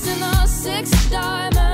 lost in the six diamonds.